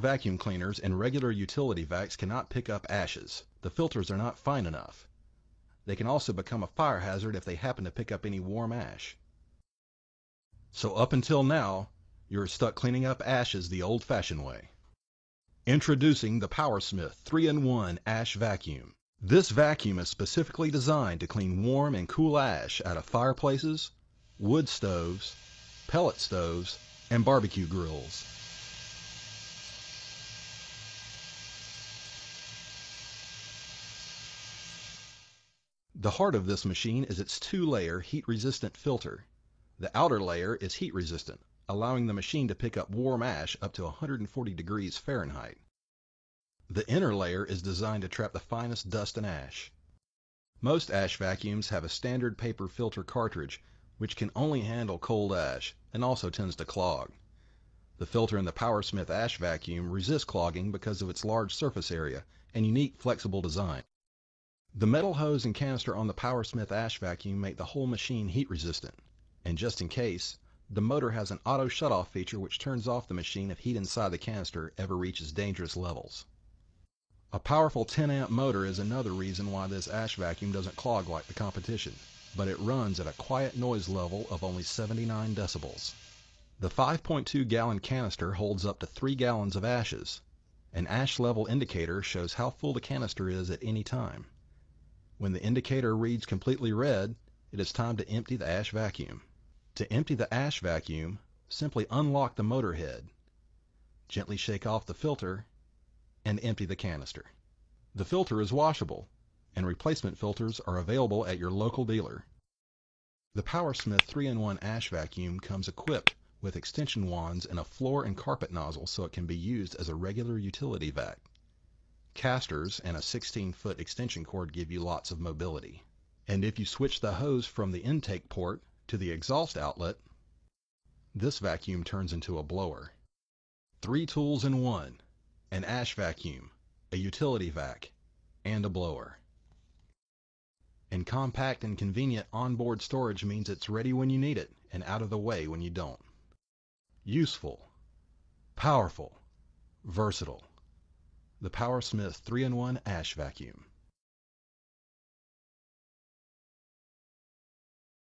Vacuum cleaners and regular utility vacs cannot pick up ashes. The filters are not fine enough. They can also become a fire hazard if they happen to pick up any warm ash. So up until now, you're stuck cleaning up ashes the old-fashioned way. Introducing the Powersmith 3-in-1 Ash Vacuum. This vacuum is specifically designed to clean warm and cool ash out of fireplaces, wood stoves, pellet stoves, and barbecue grills. The heart of this machine is its two-layer heat-resistant filter. The outer layer is heat-resistant, allowing the machine to pick up warm ash up to 140 degrees Fahrenheit. The inner layer is designed to trap the finest dust and ash. Most ash vacuums have a standard paper filter cartridge, which can only handle cold ash and also tends to clog. The filter in the Powersmith ash vacuum resists clogging because of its large surface area and unique flexible design. The metal hose and canister on the Powersmith ash vacuum make the whole machine heat resistant. And just in case, the motor has an auto shutoff feature which turns off the machine if heat inside the canister ever reaches dangerous levels. A powerful 10 amp motor is another reason why this ash vacuum doesn't clog like the competition, but it runs at a quiet noise level of only 79 decibels. The 5.2 gallon canister holds up to 3 gallons of ashes. An ash level indicator shows how full the canister is at any time. When the indicator reads completely red, it is time to empty the ash vacuum. To empty the ash vacuum, simply unlock the motor head. Gently shake off the filter and empty the canister. The filter is washable, and replacement filters are available at your local dealer. The Powersmith 3-in-1 ash vacuum comes equipped with extension wands and a floor and carpet nozzle so it can be used as a regular utility vac. Casters and a 16-foot extension cord give you lots of mobility. And if you switch the hose from the intake port to the exhaust outlet, this vacuum turns into a blower. Three tools in one an ash vacuum, a utility vac, and a blower. And compact and convenient onboard storage means it's ready when you need it and out of the way when you don't. Useful, powerful, versatile. The Powersmith 3-in-1 Ash Vacuum.